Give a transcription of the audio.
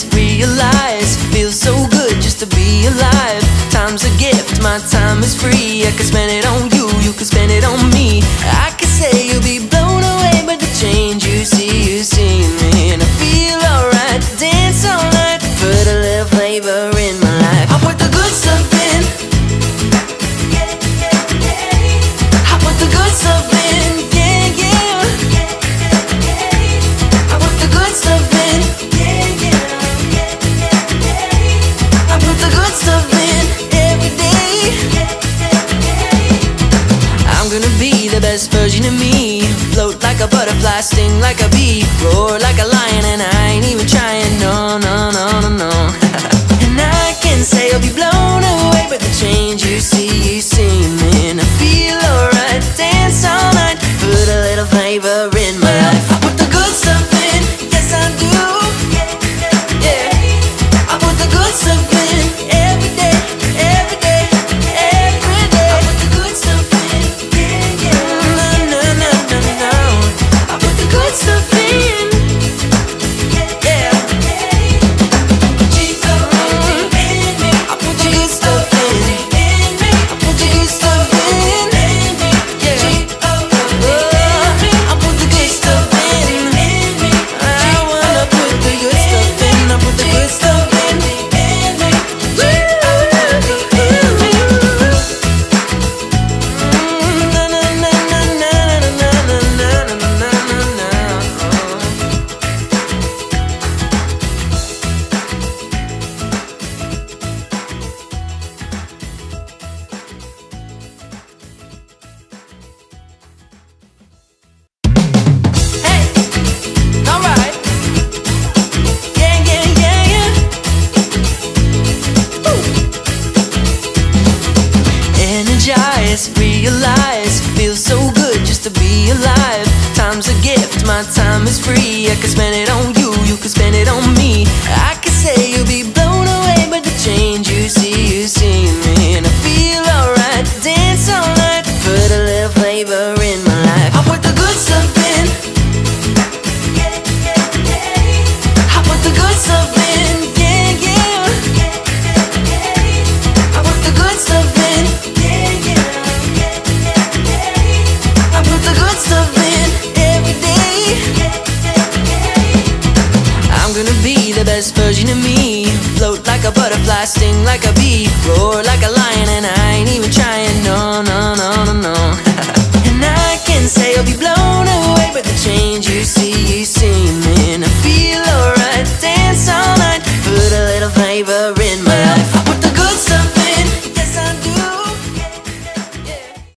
energize, realize. Feels so good just to be alive. Time's a gift, my time is free. I can spend it on you, the best version of me. Float like a butterfly, sting like a bee. Roar like a lion and I ain't even trying Energize, realize. Feels so good just to be alive. Time's a gift, my time is free. I can spend it on you, you can spend it on me. I can say you'll be a butterfly, sting like a bee Roar like a lion and I ain't even trying. No, no, no, no, no. And I can say I'll be blown away By the change you see, you see me I feel alright, dance all night Put a little flavor in my life